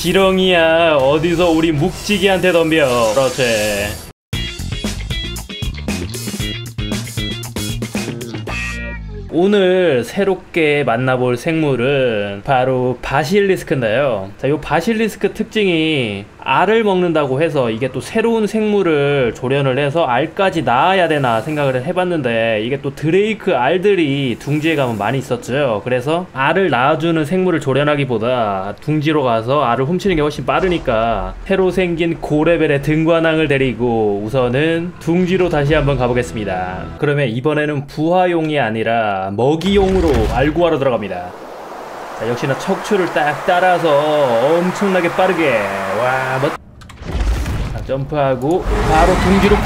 지렁이야. 어디서 우리 묵지기한테 덤벼. 그렇지. 오늘 새롭게 만나볼 생물은 바로 바실리스크인데요. 자, 이 바실리스크 특징이 알을 먹는다고 해서 이게 또 새로운 생물을 조련을 해서 알까지 낳아야 되나 생각을 해봤는데 이게 또 드레이크 알들이 둥지에 가면 많이 있었죠. 그래서 알을 낳아주는 생물을 조련하기보다 둥지로 가서 알을 훔치는 게 훨씬 빠르니까 새로 생긴 고레벨의 등관왕을 데리고 우선은 둥지로 다시 한번 가보겠습니다. 그러면 이번에는 부화용이 아니라 먹이용으로 알구하러 들어갑니다. 자, 역시나 척추를 딱 따라서 엄청나게 빠르게 와 멋. 자, 점프하고 바로 둥지로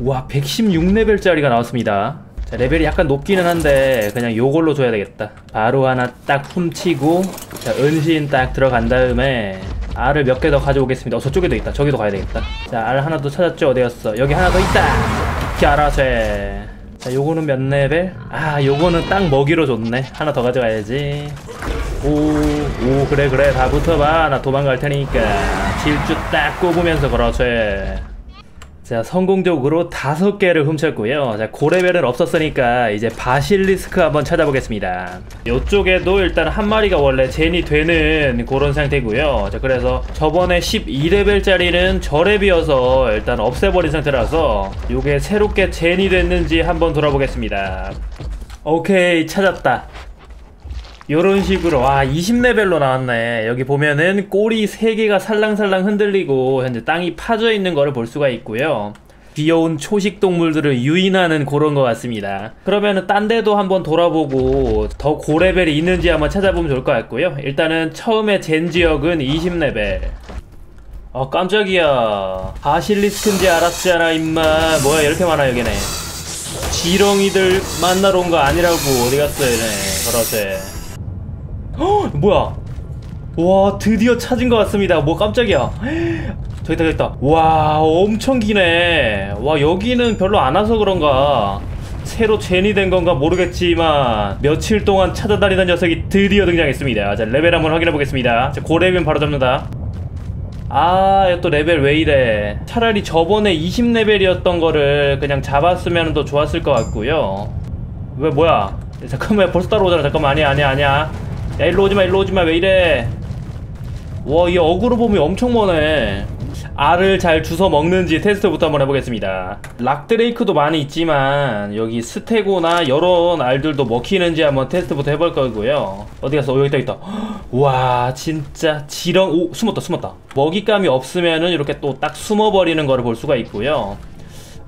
와 116레벨짜리가 나왔습니다. 자, 레벨이 약간 높기는 한데 그냥 요걸로 줘야 되겠다. 바로 하나 딱 훔치고 자, 은신 딱 들어간 다음에 알을 몇 개 더 가져오겠습니다. 어, 저쪽에도 있다. 저기도 가야 되겠다. 자, 알 하나 더 찾았죠? 어디 갔어? 여기 하나 더 있다. 갸라쇠. 자, 요거는 몇 레벨? 아, 요거는 딱 먹이로 줬네. 하나 더 가져가야지. 오, 오, 그래, 그래. 다 붙어봐. 나 도망갈 테니까. 질주 딱 꼽으면서 그렇지. 자, 성공적으로 다섯 개를 훔쳤고요. 자, 고레벨은 없었으니까 이제 바실리스크 한번 찾아보겠습니다. 이쪽에도 일단 한 마리가 원래 젠이 되는 그런 상태고요. 자, 그래서 저번에 12레벨짜리는 저렙이어서 일단 없애버린 상태라서 이게 새롭게 젠이 됐는지 한번 돌아보겠습니다. 오케이, 찾았다. 요런 식으로 와 20레벨로 나왔네. 여기 보면은 꼬리 3개가 살랑살랑 흔들리고 현재 땅이 파져 있는 거를 볼 수가 있고요. 귀여운 초식 동물들을 유인하는 그런 것 같습니다. 그러면은 딴 데도 한번 돌아보고 더 고레벨이 있는지 한번 찾아보면 좋을 것 같고요. 일단은 처음에 젠 지역은 20레벨. 어 깜짝이야. 바실리스크인지 알았잖아 임마. 뭐야 이렇게 많아 여기네. 지렁이들 만나러 온 거 아니라고. 어디 갔어 얘네. 그렇지 헉, 뭐야? 와 드디어 찾은 것 같습니다. 뭐 깜짝이야. 저기 있다 저기 있다. 와 엄청 기네. 와 여기는 별로 안 와서 그런가. 새로 젠이 된 건가 모르겠지만 며칠 동안 찾아다니던 녀석이 드디어 등장했습니다. 자 레벨 한번 확인해 보겠습니다. 자 고레벨 바로 잡는다. 아, 또 레벨 왜 이래. 차라리 저번에 20레벨이었던 거를 그냥 잡았으면 더 좋았을 것 같고요. 왜, 뭐야. 잠깐만, 벌써 따라오잖아. 잠깐만, 아니야, 아니야, 아니야. 야 일로 오지마 일로 오지마 왜 이래? 와 이 어그로 범위 엄청 머네. 알을 잘 주워 먹는지 테스트부터 한번 해보겠습니다. 락드레이크도 많이 있지만 여기 스테고나 여러 알들도 먹히는지 한번 테스트부터 해볼 거고요. 어디 갔어? 어, 여기 있다 있다. 와 진짜 지렁 오 숨었다 숨었다. 먹잇감이 없으면은 이렇게 또 딱 숨어버리는 거를 볼 수가 있고요.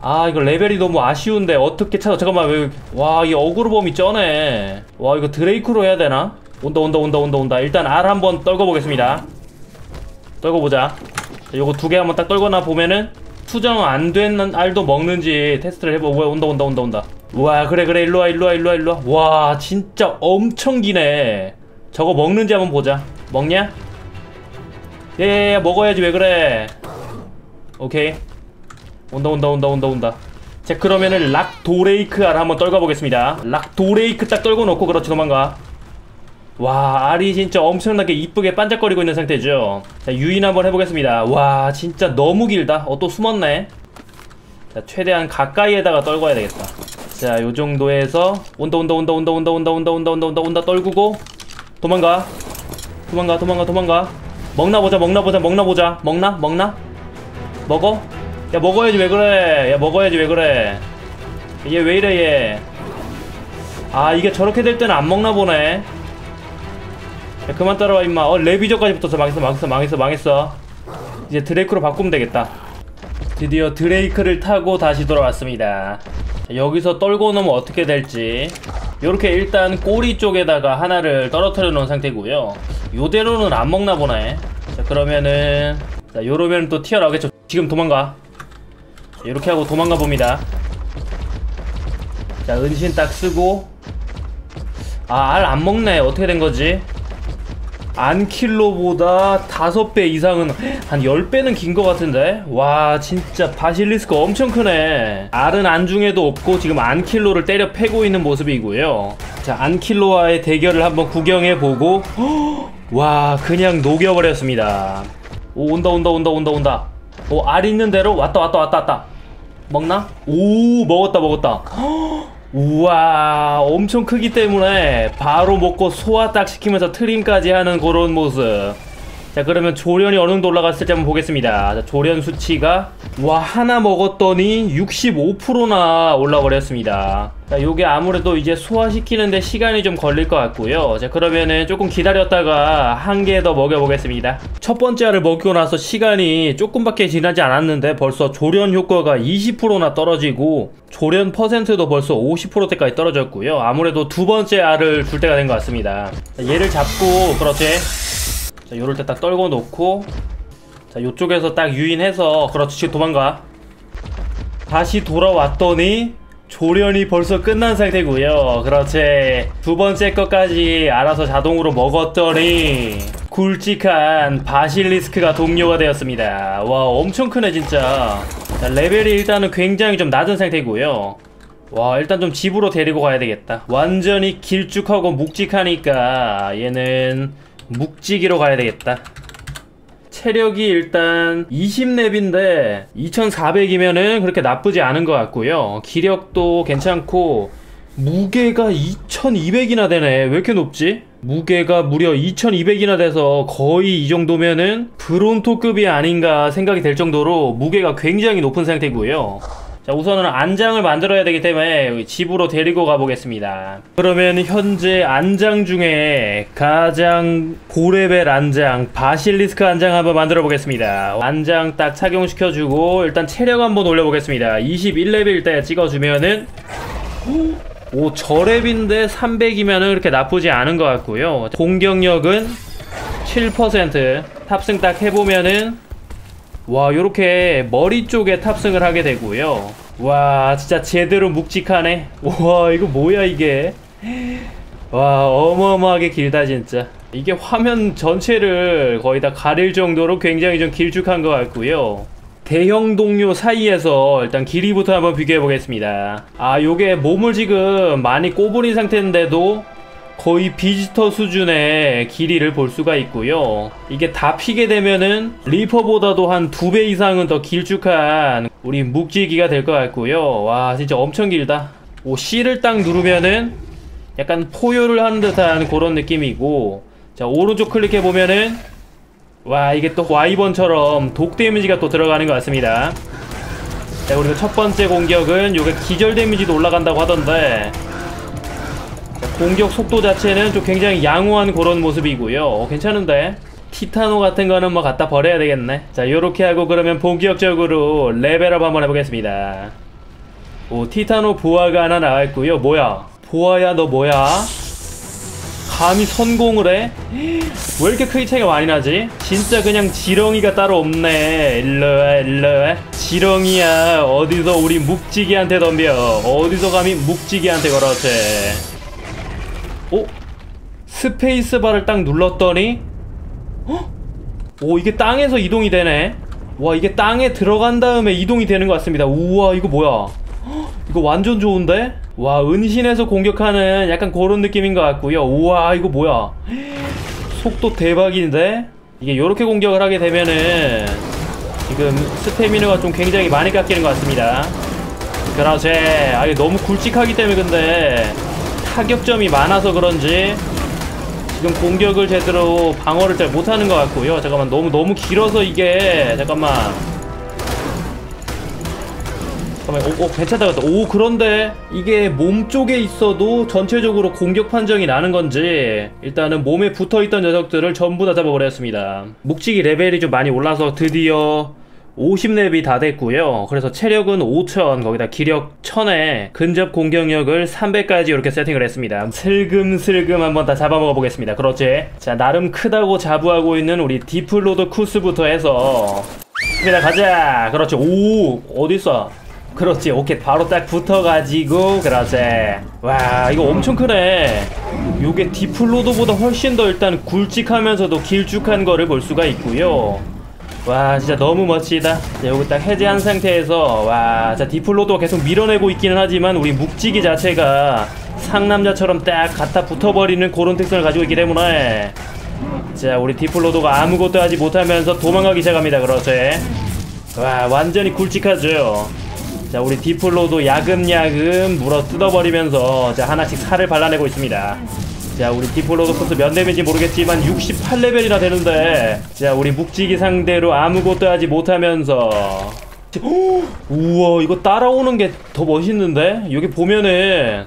아 이거 레벨이 너무 아쉬운데 어떻게 찾아 잠깐만 와이 어그로범이 쩌네. 와 이거 드레이크로 해야 되나? 온다 온다 온다 온다 온다. 일단 알 한번 떨궈보겠습니다. 떨궈보자. 요거 두 개 한번 딱 떨궈나 보면은 수정 안 된 알도 먹는지 테스트를 해보고. 왜 온다 온다 온다 온다. 와 그래 그래. 일로와 일로와 일로와 일로와. 와 진짜 엄청 기네. 저거 먹는지 한번 보자. 먹냐? 예예예 예, 예, 먹어야지. 왜 그래? 오케이. 온다 온다 온다 온다 온다. 자 그러면은 락도레이크 알 한번 떨궈보겠습니다. 락도레이크 딱 떨궈 놓고 그렇지 도망가 와 알이 진짜 엄청나게 이쁘게 반짝거리고 있는 상태죠 자 유인 한번 해보겠습니다 와 진짜 너무 길다 어 또 숨었네 자 최대한 가까이에다가 떨궈야 되겠다 자 요정도에서 온다 온다 온다 온다 온다 온다 온다 온다 온다 온다 온다 떨구고 도망가 도망가 도망가 도망가 먹나 보자 먹나 보자 먹나 보자 먹나 먹나 먹어 야 먹어야지 왜 그래 야 먹어야지 왜 그래 얘 왜 이래 얘 아 이게 저렇게 될 때는 안 먹나 보네 야, 그만 따라와 임마. 어 레비저까지 붙어서 망했어 망했어 망했어 망했어. 이제 드레이크로 바꾸면 되겠다. 드디어 드레이크를 타고 다시 돌아왔습니다. 자, 여기서 떨고 놓으면 어떻게 될지. 요렇게 일단 꼬리 쪽에다가 하나를 떨어뜨려 놓은 상태고요. 요대로는 안 먹나 보네. 자 그러면은 자 요러면 또 튀어나오겠죠. 지금 도망가. 이렇게 하고 도망가 봅니다. 자 은신 딱 쓰고. 아 알 안 먹네. 어떻게 된 거지 안킬로보다 5배 이상은 한 10배는 긴 것 같은데? 와 진짜 바실리스크 엄청 크네. 알은 안중에도 없고 지금 안킬로를 때려 패고 있는 모습이고요. 자 안킬로와의 대결을 한번 구경해보고 와 그냥 녹여버렸습니다. 오 온다 온다 온다 온다 온다. 오알 있는 대로 왔다 왔다 왔다 왔다. 먹나? 오 먹었다 먹었다 우와 엄청 크기 때문에 바로 먹고 소화 딱 시키면서 트림까지 하는 그런 모습 자 그러면 조련이 어느 정도 올라갔을지 한번 보겠습니다. 자, 조련 수치가 와 하나 먹었더니 65%나 올라버렸습니다. 자 요게 아무래도 이제 소화시키는데 시간이 좀 걸릴 것 같고요. 자 그러면은 조금 기다렸다가 한 개 더 먹여보겠습니다. 첫 번째 알을 먹고 나서 시간이 조금밖에 지나지 않았는데 벌써 조련 효과가 20%나 떨어지고 조련 퍼센트도 벌써 50%대까지 떨어졌고요. 아무래도 두 번째 알을 줄 때가 된 것 같습니다. 자, 얘를 잡고 그렇지 자, 요럴 때 딱 떨궈 놓고 자, 요쪽에서 딱 유인해서 그렇지 지금 도망가. 다시 돌아왔더니 조련이 벌써 끝난 상태고요. 그렇지. 두 번째 것까지 알아서 자동으로 먹었더니 굵직한 바실리스크가 동료가 되었습니다. 와 엄청 크네 진짜. 자, 레벨이 일단은 굉장히 좀 낮은 상태고요. 와 일단 좀 집으로 데리고 가야 되겠다. 완전히 길쭉하고 묵직하니까 얘는 묵지기로 가야 되겠다. 체력이 일단 20렙인데 2400이면은 그렇게 나쁘지 않은 것 같고요. 기력도 괜찮고 무게가 2200이나 되네. 왜 이렇게 높지? 무게가 무려 2200이나 돼서 거의 이 정도면은 브론토급이 아닌가 생각이 될 정도로 무게가 굉장히 높은 상태고요. 자 우선은 안장을 만들어야 되기 때문에 집으로 데리고 가보겠습니다. 그러면 현재 안장 중에 가장 고레벨 안장 바실리스크 안장 한번 만들어 보겠습니다. 안장 딱 착용시켜주고 일단 체력 한번 올려보겠습니다. 21레벨 때 찍어주면은 오 저랩인데 300이면은 그렇게 나쁘지 않은 것 같고요. 공격력은 7% 탑승 딱 해보면은 와 요렇게 머리 쪽에 탑승을 하게 되고요. 와 진짜 제대로 묵직하네. 와 이거 뭐야 이게? 와 어마어마하게 길다 진짜. 이게 화면 전체를 거의 다 가릴 정도로 굉장히 좀 길쭉한 것 같고요. 대형 동료 사이에서 일단 길이부터 한번 비교해 보겠습니다. 아 요게 몸을 지금 많이 꼬부린 상태인데도 거의 비지터 수준의 길이를 볼 수가 있고요. 이게 다 피게 되면은 리퍼보다도 한 두 배 이상은 더 길쭉한 우리 묵지기가 될 것 같고요. 와 진짜 엄청 길다. 오 C를 딱 누르면은 약간 포효를 하는 듯한 그런 느낌이고 자 오른쪽 클릭해 보면은 와 이게 또 와이번처럼 독 데미지가 또 들어가는 것 같습니다. 자 그리고 첫 번째 공격은 요게 기절 데미지도 올라간다고 하던데 공격 속도 자체는 좀 굉장히 양호한 그런 모습이고요. 어, 괜찮은데? 티타노 같은 거는 뭐 갖다 버려야 되겠네. 자 요렇게 하고 그러면 본격적으로 레벨업 한번 해보겠습니다. 오 티타노 보아가 하나 나와있고요. 뭐야? 보아야 너 뭐야? 감히 선공을 해? 왜 이렇게 크기 차이가 많이 나지? 진짜 그냥 지렁이가 따로 없네. 일로와 일로와. 지렁이야. 어디서 우리 묵지기한테 덤벼? 어디서 감히 묵지기한테 걸어채 오? 스페이스바를 딱 눌렀더니 헉? 오 이게 땅에서 이동이 되네 와 이게 땅에 들어간 다음에 이동이 되는 것 같습니다 우와 이거 뭐야 헉? 이거 완전 좋은데? 와 은신해서 공격하는 약간 그런 느낌인 것 같고요 우와 이거 뭐야 속도 대박인데? 이게 이렇게 공격을 하게 되면은 지금 스태미너가 좀 굉장히 많이 깎이는 것 같습니다 그렇지 아 이게 너무 굵직하기 때문에 근데 타격점이 많아서 그런지 지금 공격을 제대로 방어를 잘 못하는 것 같고요. 잠깐만 너무 너무 길어서 이게. 잠깐만. 잠깐만 오, 오 괜찮다 오 그런데 이게 몸 쪽에 있어도 전체적으로 공격 판정이 나는 건지 일단은 몸에 붙어있던 녀석들을 전부 다 잡아버렸습니다. 묵직이 레벨이 좀 많이 올라서 드디어 50렙이 다 됐고요. 그래서 체력은 5000 거기다 기력 1000에 근접 공격력을 300까지 이렇게 세팅을 했습니다. 슬금슬금 한번 다 잡아먹어 보겠습니다. 그렇지? 자 나름 크다고 자부하고 있는 우리 디플로도쿠스부터 해서. 갑니다 가자! 그렇지. 오 어딨어? 그렇지. 오케이. 바로 딱 붙어가지고. 그렇지. 와 이거 엄청 크네. 요게 디플로드보다 훨씬 더 일단 굵직하면서도 길쭉한 거를 볼 수가 있고요 와 진짜 너무 멋지다. 자, 요거 딱 해제한 상태에서 와 자 디플로도 계속 밀어내고 있기는 하지만 우리 묵지기 자체가 상남자처럼 딱 갖다 붙어버리는 그런 특성을 가지고 있기 때문에 자 우리 디플로도가 아무것도 하지 못하면서 도망가기 시작합니다 그렇지? 와 완전히 굵직하죠? 자 우리 디플로도 야금야금 물어 뜯어버리면서 자 하나씩 살을 발라내고 있습니다 자 우리 디플로도쿠스 몇 레벨인지 모르겠지만 68레벨이나 되는데. 자 우리 묵직이 상대로 아무것도 하지 못하면서. 헉, 우와 이거 따라오는 게 더 멋있는데? 여기 보면은.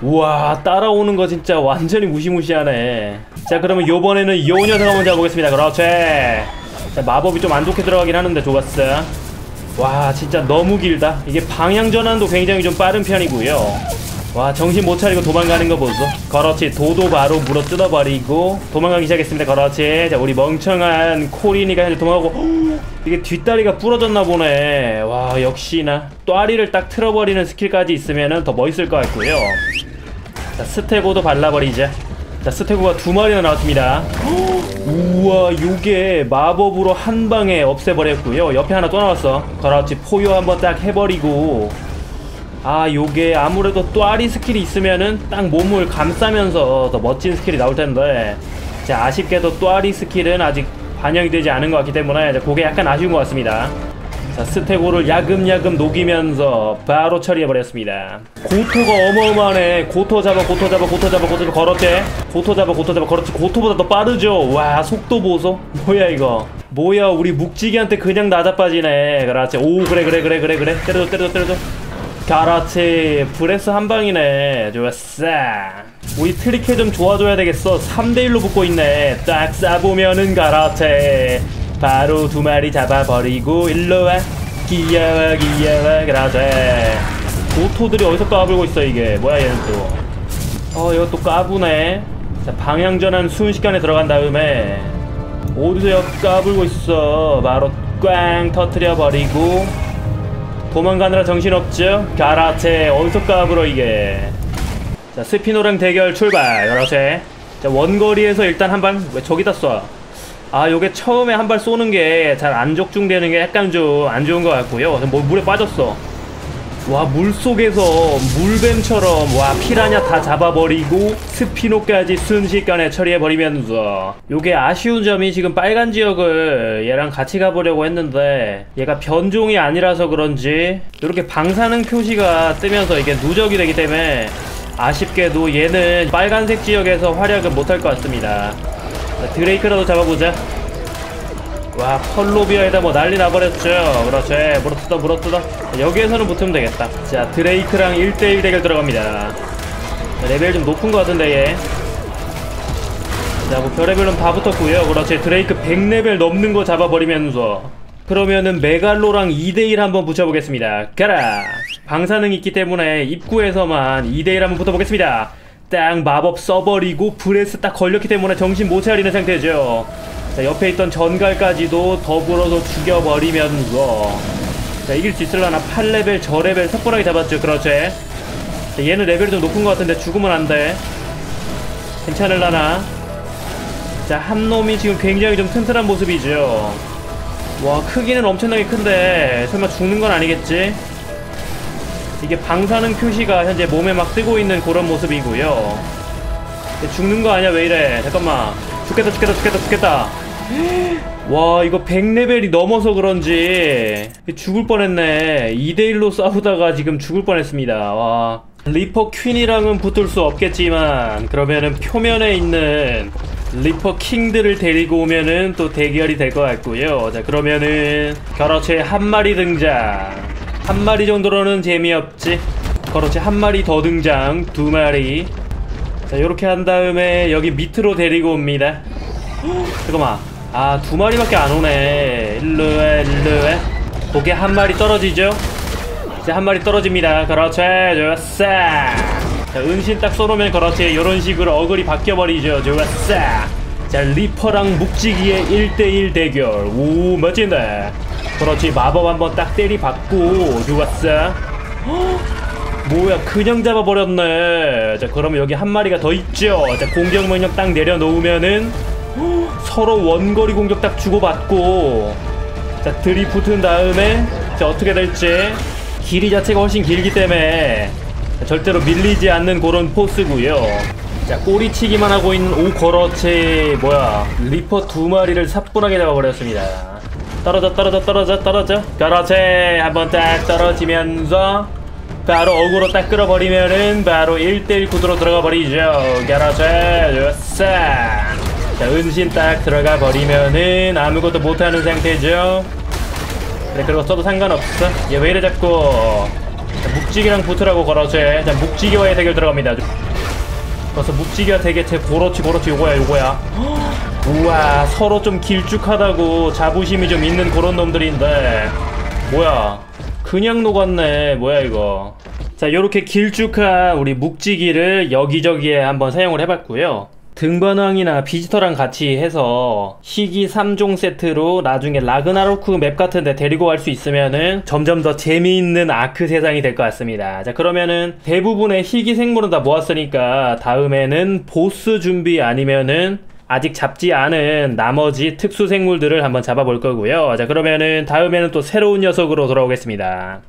우와 따라오는 거 진짜 완전히 무시무시하네. 자 그러면 요번에는 요 녀석 한번 잡아보겠습니다. 그렇지. 자 마법이 좀 안 좋게 들어가긴 하는데 좋았어 와 진짜 너무 길다. 이게 방향 전환도 굉장히 좀 빠른 편이고요 와 정신 못 차리고 도망가는 거 보소. 그렇지 도도 바로 물어 뜯어버리고 도망가기 시작했습니다 그렇지 자 우리 멍청한 코린이가 현재 도망가고 이게 뒷다리가 부러졌나 보네. 와 역시나 또아리를 딱 틀어버리는 스킬까지 있으면 더 멋있을 것 같고요. 자 스테고도 발라버리자. 자 스테고가 두 마리나 나왔습니다. 우와 요게 마법으로 한 방에 없애버렸고요. 옆에 하나 또 나왔어. 그렇지 포효 한번 딱 해버리고 아 요게 아무래도 또 아리 스킬이 있으면은 딱 몸을 감싸면서 더 멋진 스킬이 나올 텐데. 자 아쉽게도 또 아리 스킬은 아직 반영이 되지 않은 것 같기 때문에 그게 약간 아쉬운 것 같습니다. 자 스테고를 야금야금 녹이면서 바로 처리해버렸습니다. 고토가 어마어마하네. 고토 잡아 고토 잡아 고토 잡아 고토 잡아. 그렇지 고토 잡아 고토 잡아. 그렇지. 고토보다 더 빠르죠. 와 속도 보소. 뭐야 이거. 뭐야 우리 묵직이한테 그냥 나자빠지네. 그렇지. 오 그래 그래 그래 그래 그래. 때려줘 때려줘 때려줘 그렇지 브레스 한 방이네. 좋았어. 우리 트리케 좀 좋아줘야 되겠어. 3대1로 붙고 있네. 딱 쏴보면은 그렇지 바로 두 마리 잡아버리고 일로와. 귀여워 귀여워 그렇지 고토들이 어디서 까불고 있어 이게? 뭐야 얘는 또어 이거 또 까부네. 자 방향 전환 순식간에 들어간 다음에 어디서 까불고 있어. 바로 꽝 터트려 버리고 도망가느라 정신없죠? 어디서 까불어 이게. 자 스피노랑 대결 출발. 그렇지 자 원거리에서 일단 한 발 왜 저기다 쏴 아 요게 처음에 한 발 쏘는 게 잘 안 적중되는 게 약간 좀 안 좋은 것 같고요. 뭐 물에 빠졌어 와 물속에서 물뱀처럼 와 피라냐 다 잡아버리고 스피노까지 순식간에 처리해버리면서. 요게 아쉬운 점이 지금 빨간 지역을 얘랑 같이 가보려고 했는데 얘가 변종이 아니라서 그런지 이렇게 방사능 표시가 뜨면서 이게 누적이 되기 때문에 아쉽게도 얘는 빨간색 지역에서 활약은 못할 것 같습니다. 드레이크라도 잡아보자 와 펄로비아에다 뭐 난리 나버렸죠. 그렇지. 물어뜯어 물어뜯어. 여기에서는 붙으면 되겠다. 자 드레이크랑 1대1 대결 들어갑니다. 레벨 좀 높은 것 같은데 얘 자 뭐 별의별은 다 붙었고요. 그렇지. 드레이크 100레벨 넘는 거 잡아버리면서. 그러면은 메갈로랑 2대1 한번 붙여보겠습니다. 가라! 방사능 있기 때문에 입구에서만 2대1 한번 붙어보겠습니다. 딱 마법 써버리고 브레스 딱 걸렸기 때문에 정신 못 차리는 상태죠 자 옆에 있던 전갈까지도 더불어서 죽여버리면서 자 이길 수 있을라나. 8레벨 저레벨 섣불하게 잡았죠. 그렇지? 자, 얘는 레벨이 좀 높은 것 같은데 죽으면 안 돼. 괜찮을라나? 자 한 놈이 지금 굉장히 좀 튼튼한 모습이죠. 와 크기는 엄청나게 큰데 설마 죽는 건 아니겠지? 이게 방사능 표시가 현재 몸에 막 뜨고 있는 그런 모습이고요. 죽는 거 아니야 왜 이래? 잠깐만. 죽겠다 죽겠다 죽겠다 죽겠다 와 이거 100레벨이 넘어서 그런지. 죽을 뻔했네. 2대1로 싸우다가 지금 죽을 뻔했습니다. 와. 리퍼 퀸이랑은 붙을 수 없겠지만 그러면은 표면에 있는 리퍼 킹들을 데리고 오면은 또 대결이 될 것 같고요. 자 그러면은 결어체 한 마리 등장. 한 마리 정도로는 재미없지. 그렇지 한 마리 더 등장. 두 마리. 자 요렇게 한 다음에 여기 밑으로 데리고 옵니다. 잠깐만 아, 두 마리밖에 안 오네. 일루에, 일루에. 고개 한 마리 떨어지죠? 이제 한 마리 떨어집니다. 그렇지, 좋았어. 자, 은신 딱 쏘놓으면 그렇지. 이런 식으로 어글이 바뀌어버리죠. 좋았어. 자, 리퍼랑 묵지기의 1대1 대결. 오, 멋진데. 그렇지, 마법 한번 딱 때려 박고. 좋았어. 뭐야, 그냥 잡아버렸네. 자, 그러면 여기 한 마리가 더 있죠. 자, 공격 명령 딱 내려놓으면은 서로 원거리 공격 딱 주고받고 자 들이붙은 다음에 자 어떻게 될지. 길이 자체가 훨씬 길기 때문에 절대로 밀리지 않는 그런 포스고요. 자 꼬리치기만 하고 있는 오 그렇지 뭐야 리퍼 두 마리를 사뿐하게 잡아버렸습니다. 떨어져 떨어져 떨어져 떨어져. 그렇지 한번 딱 떨어지면서 바로 어그로 딱 끌어버리면은 바로 1대1 구도로 들어가 버리죠. 그렇지 좋았어 자 은신 딱 들어가 버리면은 아무것도 못하는 상태죠. 네 그리고 써도 상관없어. 얘 왜 이래 자꾸? 자, 묵직이랑 붙으라고 그렇지 자 묵직이와의 대결 들어갑니다. 그래서 묵직이와 되게 제 고렇지 고렇지 요거야 요거야. 우와 서로 좀 길쭉하다고 자부심이 좀 있는 그런 놈들인데. 뭐야? 그냥 녹았네. 뭐야 이거? 자 요렇게 길쭉한 우리 묵직이를 여기저기에 한번 사용을 해봤고요 등반왕이나 비지터랑 같이 해서 희귀 3종 세트로 나중에 라그나로크 맵 같은데 데리고 갈 수 있으면은 점점 더 재미있는 아크 세상이 될 것 같습니다. 자 그러면은 대부분의 희귀 생물은 다 모았으니까 다음에는 보스 준비 아니면은 아직 잡지 않은 나머지 특수 생물들을 한번 잡아볼 거고요. 자 그러면은 다음에는 또 새로운 녀석으로 돌아오겠습니다.